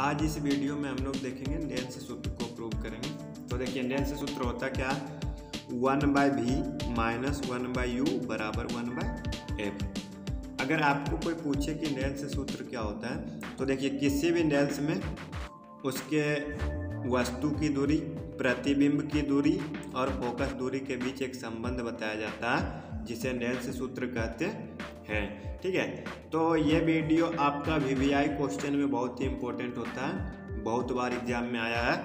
आज इस वीडियो में हम लोग देखेंगे नेल्स सूत्र को प्रूव करेंगे। तो देखिए नेल्स सूत्र होता क्या? One by v minus one by u बराबर वन बाय एफ़। अगर आपको कोई पूछे कि नेल्स सूत्र क्या होता है तो देखिए, किसी भी नेल्स में उसके वस्तु की दूरी, प्रतिबिंब की दूरी और फोकस दूरी के बीच एक संबंध बताया जाता है, जिसे नेल्स सूत्र कहते ठीक है? तो ये वीडियो आपका वीवीआई क्वेश्चन में बहुत ही इम्पोर्टेंट होता है। बहुत बार एग्ज़ाम में आया है।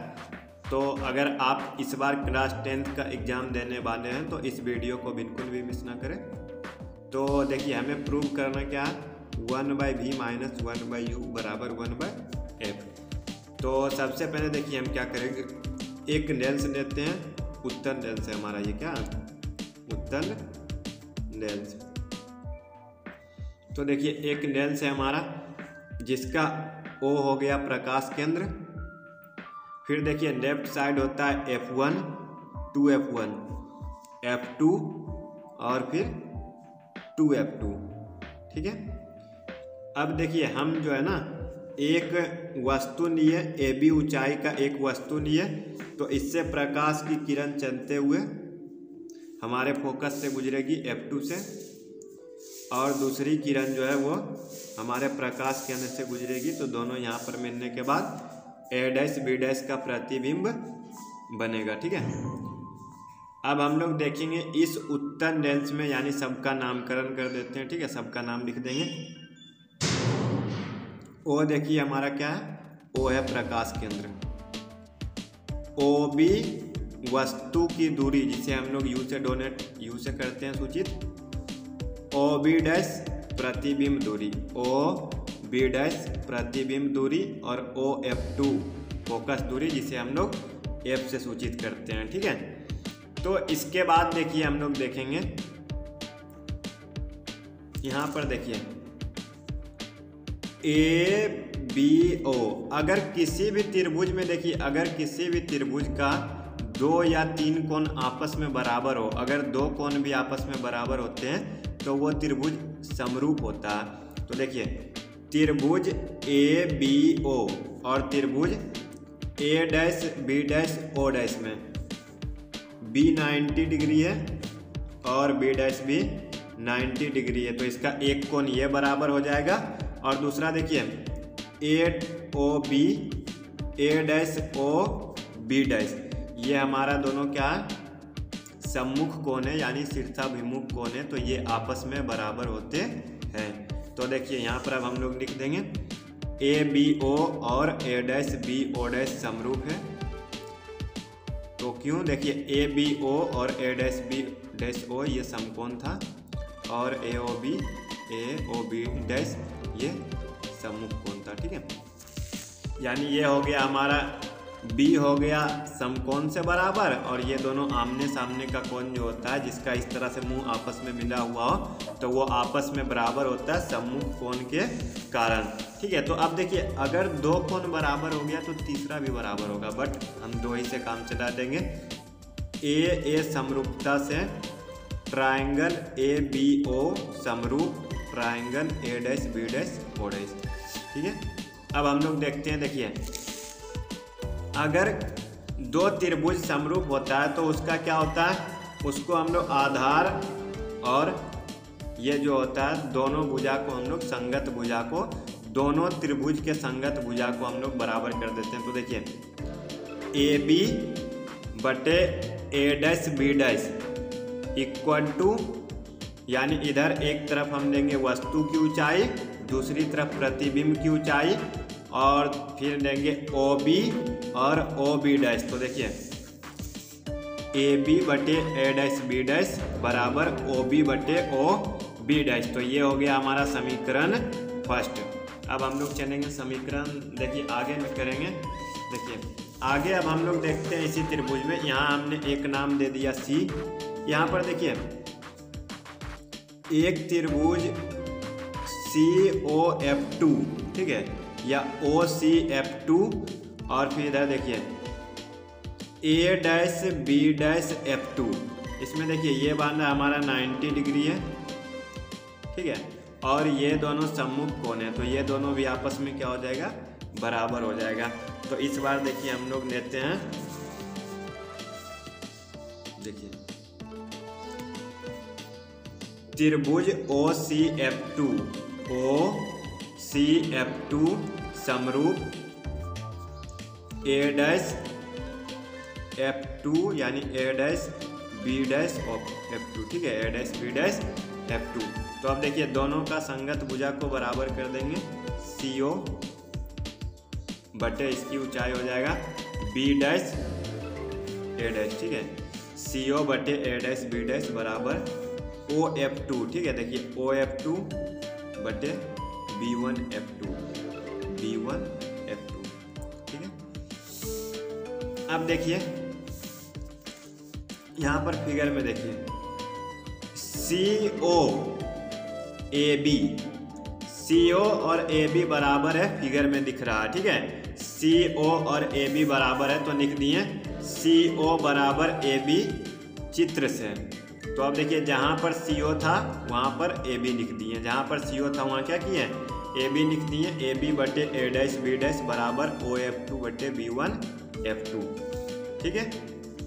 तो अगर आप इस बार क्लास टेंथ का एग्ज़ाम देने वाले हैं तो इस वीडियो को बिल्कुल भी मिस ना करें। तो देखिए, हमें प्रूव करना क्या? One by v minus one by u बराबर वन बाई एफ़ तो सबसे पहले देखिए, हम क्या करेंगे? एक लेंस लेते हैं। उत्तर लेंस है हमारा ये क्या? उत्तर नेल्स तो देखिए, एक लेंस है हमारा, जिसका ओ हो गया प्रकाश केंद्र। फिर देखिए, लेफ़्ट साइड होता है F one two F one F two और फिर टू एफ़ टू ठीक है? अब देखिए, हम जो है ना, एक वस्तु लिए ए बी ऊंचाई का एक वस्तु लिए तो इससे प्रकाश की किरण चलते हुए हमारे फोकस से गुजरेगी एफ़ टू से। और दूसरी किरण जो है वो हमारे प्रकाश केंद्र से गुजरेगी तो दोनों यहाँ पर मिलने के बाद ए डैश बी डैश का प्रतिबिंब बनेगा, ठीक है? अब हम लोग देखेंगे इस उत्तर लेंस में, यानी सबका नामकरण कर देते हैं, ठीक है? सबका नाम लिख देंगे। ओ देखिए हमारा क्या है? ओ है प्रकाश केंद्र। ओ बी वस्तु की दूरी जिसे हम लोग यू से डोनेट यू से करते हैं सूचित ओ बी डैश प्रतिबिंब दूरी ओ बी डैश प्रतिबिंब दूरी और ओ एफ़ टू, फोकस दूरी जिसे हम लोग एफ़ से सूचित करते हैं, ठीक है? तो इसके बाद देखिए, हम लोग देखेंगे। यहाँ पर देखिए। ए, बी, ओ, अगर किसी भी त्रिभुज में देखिए, अगर किसी भी त्रिभुज का दो या तीन कोण आपस में बराबर हो, अगर दो कोण भी आपस में बराबर होते हैं तो वो त्रिभुज समरूप होता। तो देखिए, त्रिभुज ए बी ओ और त्रिभुज A dash B dash O dash में। बी नाइन्टी डिग्री है और बी डैश भी नाइन्टी डिग्री है। तो इसका एक कोण ये बराबर हो जाएगा और दूसरा देखिए A O B A dash O B dash ये हमारा दोनों क्या है? सम्मुख कोण है? यानी शीर्षाभिमुख कोण है? तो ये आपस में बराबर होते हैं। तो देखिए, यहाँ पर अब हम लोग लिख देंगे। ए बी ओ और A dash B O dash समरूप है। तो क्यों? देखिए ए बी ओ और A dash B dash O ये समकोण था। और A O B A O B dash ये सम्मुख कोण था, ठीक है? यानी ये हो गया हमारा बी हो गया समकोण से बराबर? और ये दोनों आमने सामने का कोण जो होता है, जिसका इस तरह से मुँह आपस में मिला हुआ हो तो वो आपस में बराबर होता है सम्मुख कोण के कारण। ठीक है तो अब देखिए, अगर दो कोण बराबर हो गया तो तीसरा भी बराबर होगा बट हम दो ही से काम चला देंगे। ए ए समरूपता से ट्राइंगल ए बी ओ समरूप triangle A dash B dash O dash ठीक है, अब हम लोग देखते हैं, देखिए। अगर दो त्रिभुज समरूप होता है तो उसका क्या होता है? उसको हम लोग आधार और ये जो होता है, दोनों भुजा को हम लोग संगत भुजा को, दोनों त्रिभुज के संगत भुजा को हम लोग बराबर कर देते हैं। तो देखिए, ए बी बटे A dash B dash equal to, यानी इधर एक तरफ़ हम लेंगे वस्तु की ऊंचाई, दूसरी तरफ़ प्रतिबिंब की ऊंचाई और फिर लेंगे ओ बी और ओ बी डैश तो देखिए ए बी बटे ए डैश बी डैश बराबर ओ बी बटे ओ बी डैश तो ये हो गया हमारा समीकरण फ़र्स्ट। अब हम लोग चलेंगे समीकरण, देखिए आगे में करेंगे। देखिए, आगे अब हम लोग देखते हैं इसी त्रिभुज में। यहाँ हमने एक नाम दे दिया सी यहाँ पर देखिए, एक त्रिभुज सी ओ एफ़ टू ठीक है? या ओ सी एफ़ टू और फिर इधर देखिए। A dash B dash F two इसमें देखिए, ये बांधा हमारा 90 डिग्री है। ठीक है? और ये दोनों सम्मुख कोण है तो ये दोनों भी आपस में क्या हो जाएगा? बराबर हो जाएगा। तो इस बार देखिए, हम लोग लेते हैं। देखिए। त्रिभुज O C F two O C F two समरूप ए डैश एफ़ टू यानी A dash B dash of F two ठीक है? A dash B dash F two तो अब देखिए, दोनों का संगत भुजा को बराबर कर देंगे। सी ओ बटे इसकी ऊंचाई हो जाएगा। बी डैश ए डैश ठीक है? सी ओ बटे ए डैश बी डैश बराबर ओ एफ़ टू ठीक है? देखिए ओ एफ़ टू बटे B one F two B one F two ठीक है? अब देखिए। यहाँ पर फिगर में देखिए। C O A B C ओ और ए बी बराबर है फिगर में दिख रहा है ठीक है? सी ओ और ए बी बराबर है तो लिख दिए। सी ओ बराबर ए बी चित्र से। तो अब देखिए, जहाँ पर सी ओ था, वहाँ पर ए बी लिख दिए जहाँ पर सी ओ था, वहाँ क्या किए ए बी लिख दिए, ए बी बटे ए डैश बी डैश बराबर ओ एफ़ टू बटे बी वन एफ़ टू। ठीक है?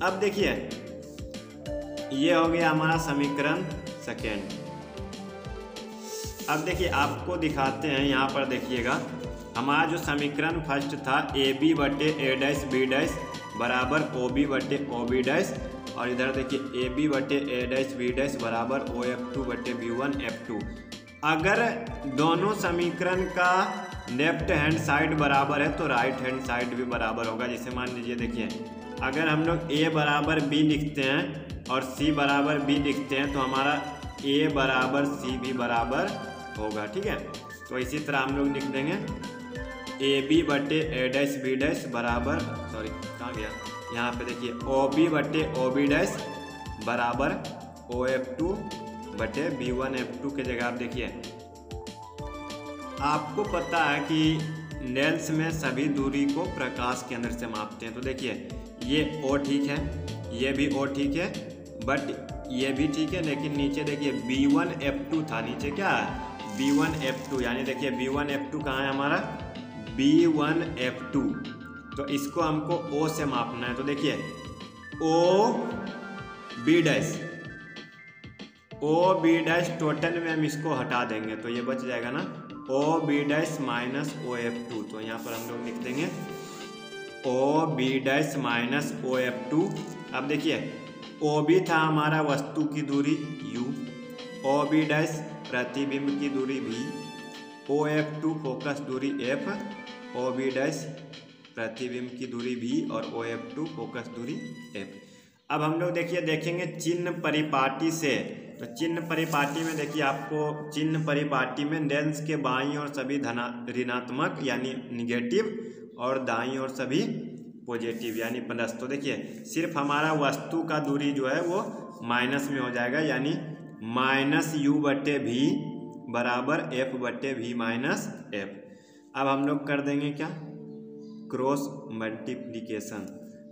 अब देखिए, ये हो गया हमारा समीकरण सेकेंड। अब देखिए, आपको दिखाते हैं, यहाँ पर देखिएगा, हमारा जो समीकरण फ़र्स्ट था, ए बी बटे ए डैश बी डैश बराबर ओ बी बटे ओ बी डैश और इधर देखिए ए बी बटे ए डैश बी डैश बराबर ओ एफ़ टू बटे बी वन एफ़ टू अगर दोनों समीकरण का लेफ़्ट हैंड साइड बराबर है तो राइट हैंड साइड भी बराबर होगा। जैसे मान लीजिए, देखिए, अगर हम लोग ए बराबर बी लिखते हैं और सी बराबर बी लिखते हैं तो हमारा ए बराबर सी भी बराबर होगा, ठीक है? तो इसी तरह हम लोग लिख देंगे। ए बी बटे ए डैश बी डैश बराबर सॉरी कहाँ गया? यहाँ पे देखिए ओ बी बटे ओ बी डैश बराबर ओ एफ़ टू बटे बी वन एफ़ टू के जगह आप देखिए। आपको पता है कि नेल्स में सभी दूरी को प्रकाश के अंदर से मापते हैं। तो देखिए, ये ओ ठीक है, ये भी ओ ठीक है बट ये भी ठीक है, लेकिन नीचे देखिए बी वन एफ़ टू था। नीचे क्या? है बी वन एफ़ टू यानी देखिए बी वन एफ़ टू कहाँ है हमारा? बी वन एफ़ टू तो इसको हमको ओ से मापना है। तो देखिए O B dash O B dash total में हम इसको हटा देंगे। तो ये बच जाएगा ना O B dash minus O F two तो यहाँ पर हम लोग लिख देंगे O B dash minus O F two अब देखिए ओ बी था हमारा वस्तु की दूरी यू ओ बी डैश प्रतिबिंब की दूरी भी ओ एफ़ टू फोकस दूरी एफ़ ओ बी डैश प्रतिबिंब की दूरी भी और ओ एफ़ टू फोकस दूरी एफ़ अब हम लोग देखिए, देखेंगे चिन्ह परिपाटी से। तो चिन्ह परिपाटी में देखिए आपको, चिन्ह परिपाटी में लेंस के बाई और सभी धना, ऋणात्मक यानी निगेटिव और दाई और सभी पॉजिटिव यानी प्लस तो देखिए, सिर्फ़ हमारा वस्तु का दूरी जो है वो माइनस में हो जाएगा, यानी माइनस यू बटे भी बराबर एफ़ बटे भी माइनस एफ़ अब हम लोग कर देंगे क्या? Cross multiplication.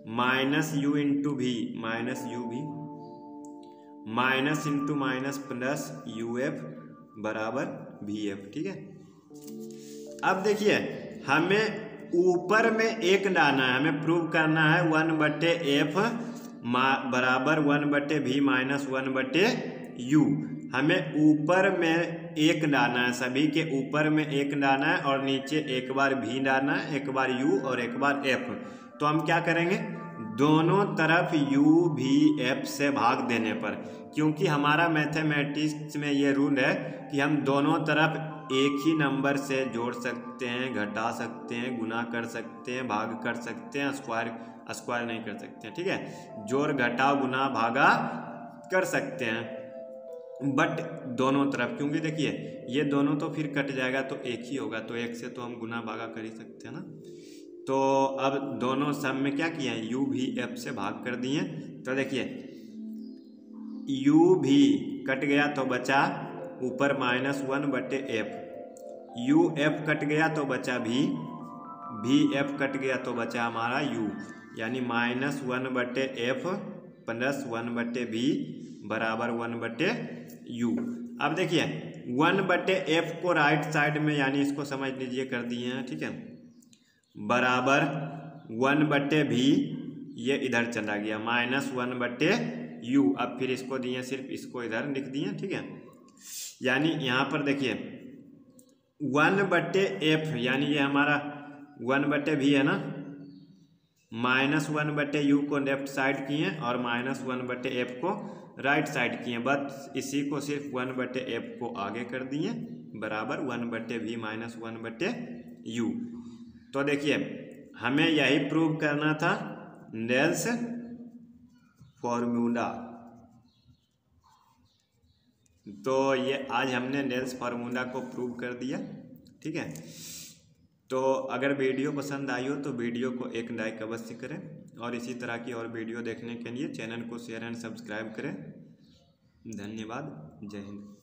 Minus u into v, minus u v. Minus into minus plus u f बराबर भी एफ़, ठीक है? अब देखिए, हमें ऊपर में एक लाना है, हमें प्रूव करना है वन बटे एफ़ बराबर वन बटे भी माइनस वन बटे यू। हमें ऊपर में एक डालना है, सभी के ऊपर में एक डालना है और नीचे एक बार भी डालना है, एक बार यू और एक बार एफ़। तो हम क्या करेंगे? दोनों तरफ़ यू भी एफ़ से भाग देने पर, क्योंकि हमारा मैथमेटिक्स में ये रूल है कि हम दोनों तरफ़ एक ही नंबर से जोड़ सकते हैं, घटा सकते हैं गुना कर सकते हैं, भाग कर सकते हैं, स्क्वायर स्क्वायर नहीं कर सकते हैं, ठीक है? जोड़, घटा गुना भागा कर सकते हैं। बट दोनों तरफ़, क्योंकि देखिए, ये दोनों तो फिर कट जाएगा तो एक ही होगा तो एक से तो हम गुना भागा कर ही सकते हैं ना। तो अब दोनों सब में क्या किए हैं? यू भी एफ़ से भाग कर दिए। तो देखिए यू भी कट गया तो बचा ऊपर माइनस वन बटे एफ़ यू एफ़ कट गया तो बचा भी भी एफ़ कट गया तो बचा हमारा यू यानी माइनस वन बटे एफ़ प्लस वन बटे भी बराबर वन बटे यू अब देखिए वन बटे एफ़ को राइट साइड में, यानी इसको समझ लीजिए, कर दिए हैं, ठीक है? बराबर वन बट्टे भी ये इधर चला गया माइनस वन बट्टे यू अब फिर इसको दिए, सिर्फ़ इसको इधर लिख दिए, ठीक है? यानी यहाँ पर देखिए वन बट्टे एफ़ यानी ये हमारा वन बटे भी है ना? माइनस वन बटे यू को लेफ़्ट साइड किए और माइनस वन बटे एफ़ को राइट साइड किए। बस इसी को सिर्फ़ वन बटे एफ़ को आगे कर दिए, बराबर वन बटे वी माइनस वन बटे यू। तो देखिए, हमें यही प्रूव करना था नेल्स फॉर्मूला। तो ये आज हमने नेल्स फार्मूला को प्रूव कर दिया, ठीक है? तो अगर वीडियो पसंद आई हो तो वीडियो को एक लाइक अवश्य करें और इसी तरह की और वीडियो देखने के लिए चैनल को शेयर एंड सब्सक्राइब करें। धन्यवाद। जय हिंद।